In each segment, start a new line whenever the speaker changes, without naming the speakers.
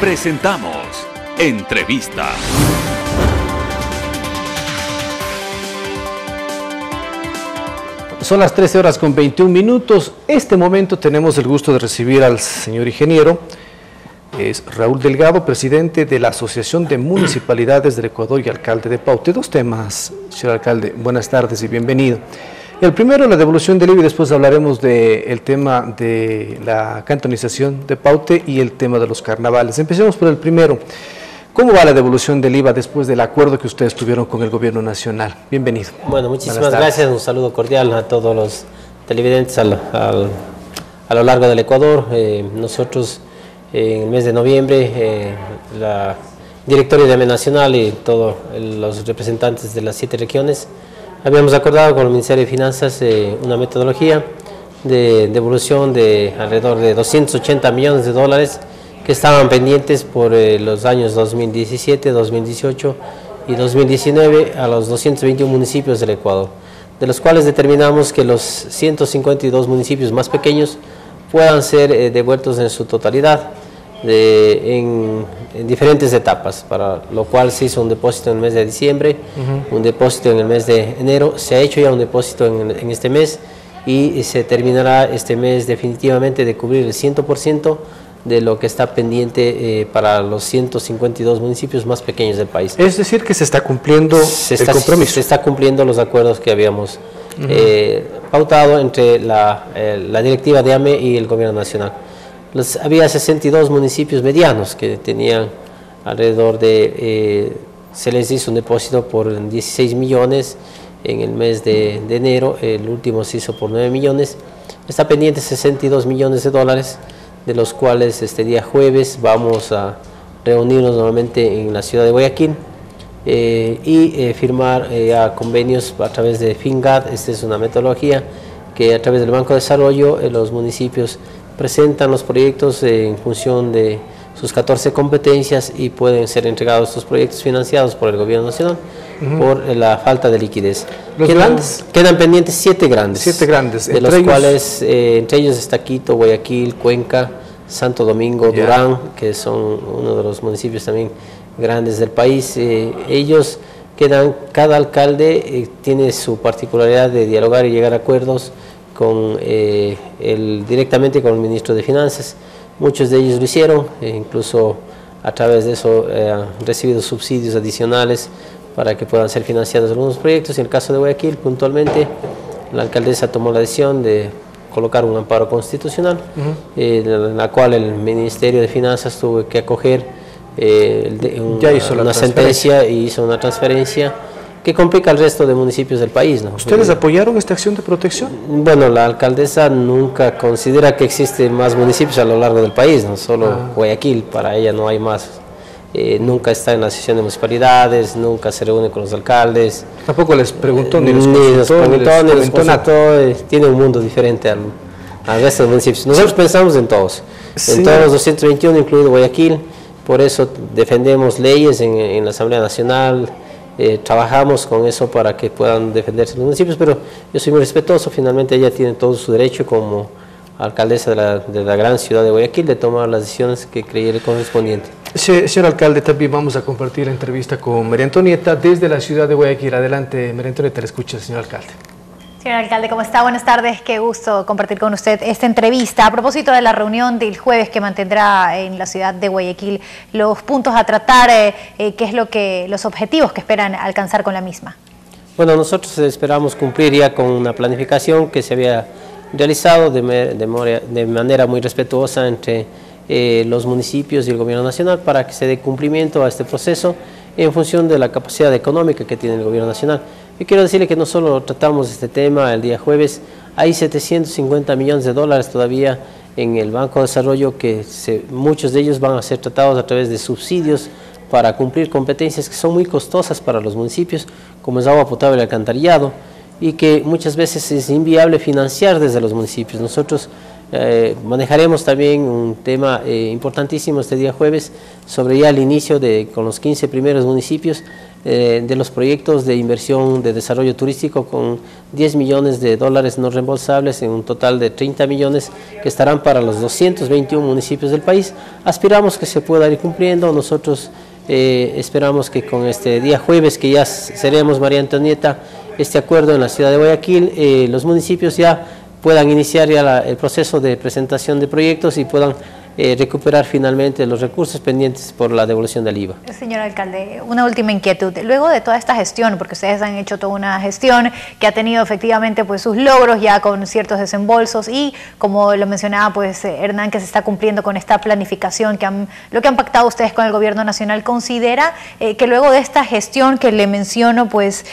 Presentamos Entrevista.
Son las 13 horas con 21 minutos. Este momento tenemos el gusto de recibir al señor ingeniero. Es Raúl Delgado, presidente de la Asociación de Municipalidades del Ecuador y alcalde de Paute. Dos temas, señor alcalde. Buenas tardes y bienvenido. El primero, la devolución del IVA y después hablaremos del tema de la cantonización de Paute y el tema de los carnavales. Empecemos por el primero. ¿Cómo va la devolución del IVA después del acuerdo que ustedes tuvieron con el gobierno nacional? Bienvenido.
Bueno, muchísimas gracias. Un saludo cordial a todos los televidentes a lo largo del Ecuador. Eh, nosotros en el mes de noviembre, eh, la directoria de AME Nacional y todos los representantes de las siete regiones Habíamos acordado con el Ministerio de Finanzas eh, una metodología de devolución de alrededor de 280 millones de dólares que estaban pendientes por eh, los años 2017, 2018 y 2019 a los 221 municipios del Ecuador, de los cuales determinamos que los 152 municipios más pequeños puedan ser eh, devueltos en su totalidad en, diferentes etapas, para lo cual se hizo un depósito en el mes de diciembre, un depósito en el mes de enero, se ha hecho ya un depósito en, este mes y se terminará este mes definitivamente de cubrir el 100% de lo que está pendiente eh, para los 152 municipios más pequeños del país.
Es decir, que se está cumpliendo
el compromiso. Se está cumpliendo los acuerdos que habíamos eh, pautado entre la, eh, la directiva de AME y el gobierno nacional había 62 municipios medianos que tenían alrededor de, eh, se les hizo un depósito por 16 millones en el mes de, enero, el último se hizo por 9 millones, está pendiente 62 millones de dólares, de los cuales este día jueves vamos a reunirnos nuevamente en la ciudad de Guayaquil eh, y eh, firmar convenios a través de FINGAD, esta es una metodología que a través del Banco de Desarrollo los municipios presentan los proyectos en función de sus 14 competencias y pueden ser entregados estos proyectos financiados por el gobierno nacional por la falta de liquidez.
¿Los
quedan,
grandes?
Quedan pendientes siete grandes.
Siete grandes.
De los cuales, eh, entre ellos está Quito, Guayaquil, Cuenca, Santo Domingo, Durán, que son uno de los municipios también grandes del país. Eh, ellos quedan, cada alcalde eh, tiene su particularidad de dialogar y llegar a acuerdos con, eh, el, directamente con el ministro de Finanzas. Muchos de ellos lo hicieron, e incluso a través de eso eh, han recibido subsidios adicionales para que puedan ser financiados algunos proyectos. En el caso de Guayaquil, puntualmente, la alcaldesa tomó la decisión de colocar un amparo constitucional, eh, en la cual el Ministerio de Finanzas tuvo que acoger
ya hizo
una sentencia y hizo una transferencia que complica al resto de municipios del país. ¿no?
¿Ustedes apoyaron esta acción de protección?
Bueno, la alcaldesa nunca considera que existen más municipios a lo largo del país, no solo ah. Guayaquil, para ella no hay más. Eh, nunca está en la sesión de municipalidades, nunca se reúne con los alcaldes.
Tampoco les preguntó ni les
preguntó, ni les eh, tiene un mundo diferente al, resto de municipios. Nosotros pensamos en todos, en todos los 221, incluido Guayaquil, por eso defendemos leyes en, en la Asamblea Nacional, eh, trabajamos con eso para que puedan defenderse los municipios, pero yo soy muy respetuoso, finalmente ella tiene todo su derecho como alcaldesa de la, gran ciudad de Guayaquil de tomar las decisiones que creyere correspondiente.
Señor alcalde, también vamos a compartir la entrevista con María Antonieta desde la ciudad de Guayaquil. Adelante, María Antonieta, le escucha, señor alcalde.
Señor alcalde, ¿cómo está? Buenas tardes, qué gusto compartir con usted esta entrevista. A propósito de la reunión del jueves que mantendrá en la ciudad de Guayaquil, los puntos a tratar, eh, eh, qué es lo que, los objetivos que esperan alcanzar con la misma.
Bueno, nosotros esperamos cumplir ya con una planificación que se había realizado de, manera muy respetuosa entre eh, los municipios y el gobierno nacional para que se dé cumplimiento a este proceso en función de la capacidad económica que tiene el gobierno nacional. Yo quiero decirle que no solo tratamos este tema el día jueves, hay 750 millones de dólares todavía en el Banco de Desarrollo que muchos de ellos van a ser tratados a través de subsidios para cumplir competencias que son muy costosas para los municipios, como es agua potable y alcantarillado, y que muchas veces es inviable financiar desde los municipios. Nosotros eh, manejaremos también un tema eh, importantísimo este día jueves sobre ya el inicio de, con los 15 primeros municipios, eh, de los proyectos de inversión de desarrollo turístico con 10 millones de dólares no reembolsables en un total de 30 millones que estarán para los 221 municipios del país. Aspiramos que se pueda ir cumpliendo. Nosotros eh, esperamos que con este día jueves, que ya seremos María Antonieta, este acuerdo en la ciudad de Guayaquil, eh, los municipios ya puedan iniciar ya el proceso de presentación de proyectos y puedan eh, recuperar finalmente los recursos pendientes por la devolución del IVA.
Señor alcalde, una última inquietud. Luego de toda esta gestión, porque ustedes han hecho toda una gestión que ha tenido efectivamente pues sus logros ya con ciertos desembolsos y como lo mencionaba pues eh, Hernán que se está cumpliendo con esta planificación que han, lo que han pactado ustedes con el gobierno nacional, considera eh, que luego de esta gestión que le menciono pues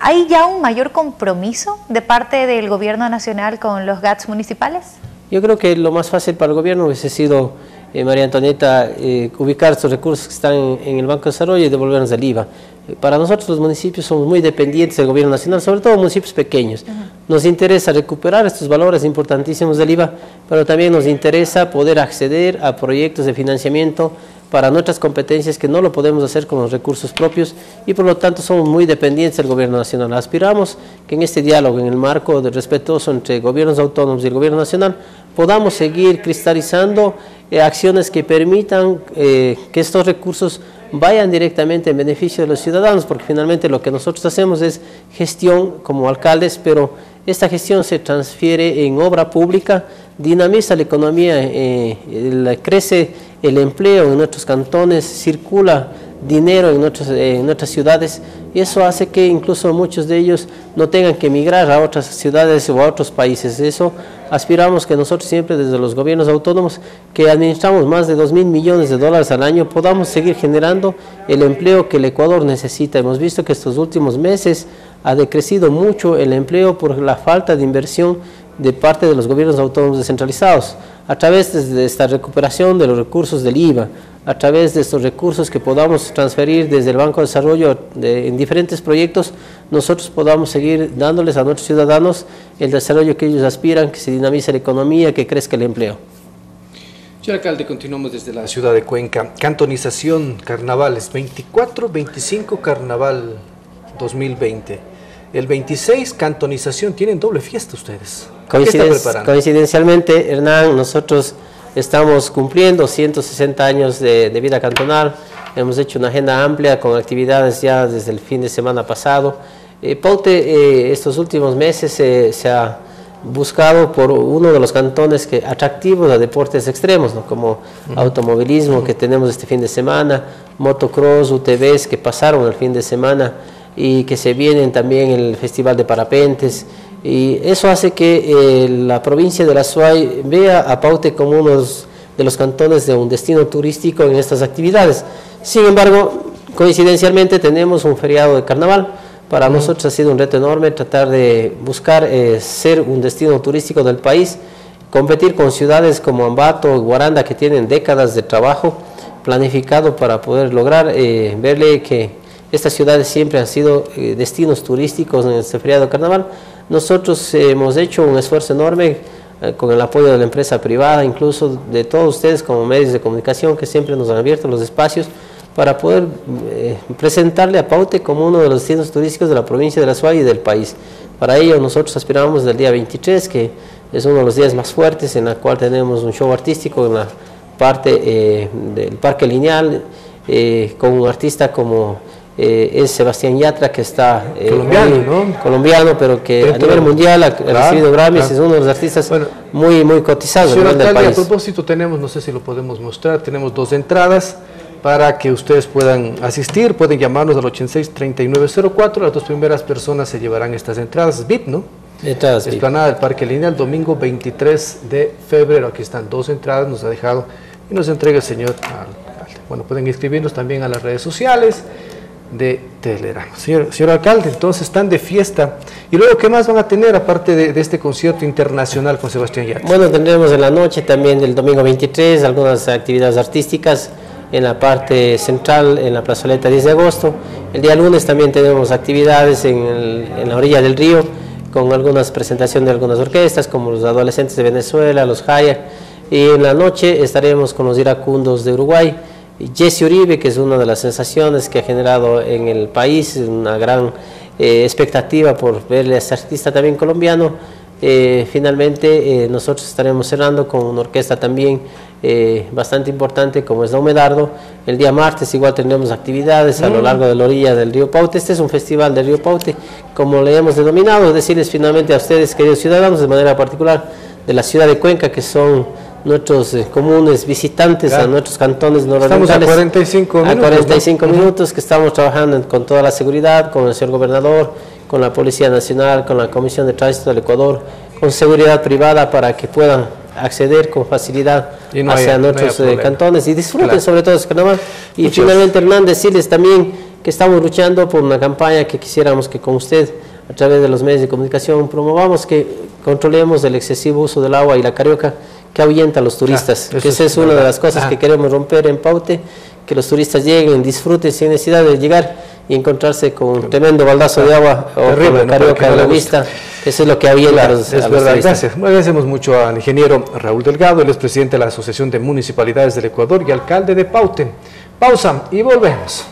hay ya un mayor compromiso de parte del gobierno nacional con los GATS municipales?
Yo creo que lo más fácil para el gobierno hubiese sido, eh, María Antonieta, eh, ubicar estos recursos que están en, el Banco de Desarrollo y devolvernos el IVA. Eh, para nosotros los municipios somos muy dependientes del gobierno nacional, sobre todo municipios pequeños. Nos interesa recuperar estos valores importantísimos del IVA, pero también nos interesa poder acceder a proyectos de financiamiento para nuestras competencias que no lo podemos hacer con los recursos propios y por lo tanto somos muy dependientes del gobierno nacional. Aspiramos que en este diálogo, en el marco de respetuoso entre gobiernos autónomos y el gobierno nacional, podamos seguir cristalizando eh, acciones que permitan eh, que estos recursos vayan directamente en beneficio de los ciudadanos, porque finalmente lo que nosotros hacemos es gestión como alcaldes, pero esta gestión se transfiere en obra pública, dinamiza la economía, eh, crece el empleo en nuestros cantones, circula dinero en, en nuestras ciudades y eso hace que incluso muchos de ellos no tengan que emigrar a otras ciudades o a otros países. Eso aspiramos que nosotros siempre desde los gobiernos autónomos que administramos más de 2 mil millones de dólares al año podamos seguir generando el empleo que el Ecuador necesita. Hemos visto que estos últimos meses ha decrecido mucho el empleo por la falta de inversión de parte de los gobiernos autónomos descentralizados a través de esta recuperación de los recursos del IVA, a través de estos recursos que podamos transferir desde el Banco de Desarrollo en diferentes proyectos, nosotros podamos seguir dándoles a nuestros ciudadanos el desarrollo que ellos aspiran, que se dinamice la economía, que crezca el empleo.
Señor alcalde, continuamos desde la ciudad de Cuenca. Cantonización, carnavales, 24, 25 carnaval 2020. El 26, cantonización, tienen doble fiesta ustedes.
coincidencialmente, Hernán, nosotros estamos cumpliendo 160 años de, vida cantonal. Hemos hecho una agenda amplia con actividades ya desde el fin de semana pasado. Eh, Paute, eh, estos últimos meses se ha buscado por uno de los cantones que atractivos a deportes extremos, como automovilismo que tenemos este fin de semana, motocross, UTVs que pasaron el fin de semana y que se vienen también el Festival de Parapentes. Y eso hace que eh, la provincia de la SUAY vea a Paute como uno de los cantones de un destino turístico en estas actividades. Sin embargo, coincidencialmente tenemos un feriado de carnaval. Para nosotros ha sido un reto enorme tratar de buscar eh, ser un destino turístico del país, competir con ciudades como Ambato y Guaranda que tienen décadas de trabajo planificado para poder lograr eh, verle que estas ciudades siempre han sido destinos turísticos en este feriado carnaval. Nosotros hemos hecho un esfuerzo enorme eh, con el apoyo de la empresa privada, incluso de todos ustedes como medios de comunicación que siempre nos han abierto los espacios para poder eh, presentarle a Paute como uno de los destinos turísticos de la provincia de la Suárez y del país. Para ello nosotros aspiramos del día 23, que es uno de los días más fuertes en el cual tenemos un show artístico en la parte del Parque Lineal, con un artista como eh, es Sebastián Yatra, que está
eh, colombiano,
colombiano, pero que a nivel mundial ha recibido Grammys, es uno de los artistas muy, muy cotizados
del país. A propósito, tenemos, no sé si lo podemos mostrar, tenemos dos entradas para que ustedes puedan asistir, pueden llamarnos al 86-3904, las dos primeras personas se llevarán estas entradas, VIP, ¿no?
Entradas
Esplanada del Parque Lineal, domingo 23 de febrero, aquí están dos entradas, nos ha dejado y nos entrega el señor Bueno, pueden inscribirnos también a las redes sociales, de Telerama. Señor, alcalde, entonces están de fiesta. ¿Y luego qué más van a tener aparte de, este concierto internacional con Sebastián Yatra?
Bueno, tendremos en la noche también del domingo 23 algunas actividades artísticas en la parte central, en la plazoleta 10 de agosto. El día lunes también tenemos actividades en, la orilla del río con algunas presentaciones de algunas orquestas como los adolescentes de Venezuela, los Jaya. Y en la noche estaremos con los iracundos de Uruguay Jesse Uribe, que es una de las sensaciones que ha generado en el país, una gran eh, expectativa por verle a este artista también colombiano. Eh, finalmente nosotros estaremos cerrando con una orquesta también bastante importante como es Medardo. El día martes igual tendremos actividades a lo mm. largo de la orilla del río Paute. Este es un festival del río Paute, como le hemos denominado, decirles finalmente a ustedes, queridos ciudadanos, de manera particular de la ciudad de Cuenca, que son nuestros eh, comunes visitantes a nuestros cantones
nororientales. Estamos a 45 minutos.
A 45 minutos que estamos trabajando con toda la seguridad, con el señor gobernador, con la Policía Nacional, con la Comisión de Tránsito del Ecuador, con seguridad privada para que puedan acceder con facilidad hacia nuestros eh, cantones y disfruten sobre todo este carnaval. Y finalmente, Hernán, decirles también que estamos luchando por una campaña que quisiéramos que con usted, a través de los medios de comunicación, promovamos que controlemos el excesivo uso del agua y la carioca que ahuyenta a los turistas, que esa es, una de las cosas que queremos romper en Paute, que los turistas lleguen, disfruten sin necesidad de llegar y encontrarse con un tremendo baldazo de agua o Terrible, con la carioca en la vista. Eso es lo que ahuyenta a los,
es verdad, Gracias. Agradecemos mucho al ingeniero Raúl Delgado, él es presidente de la Asociación de Municipalidades del Ecuador y alcalde de Paute. Pausa y volvemos.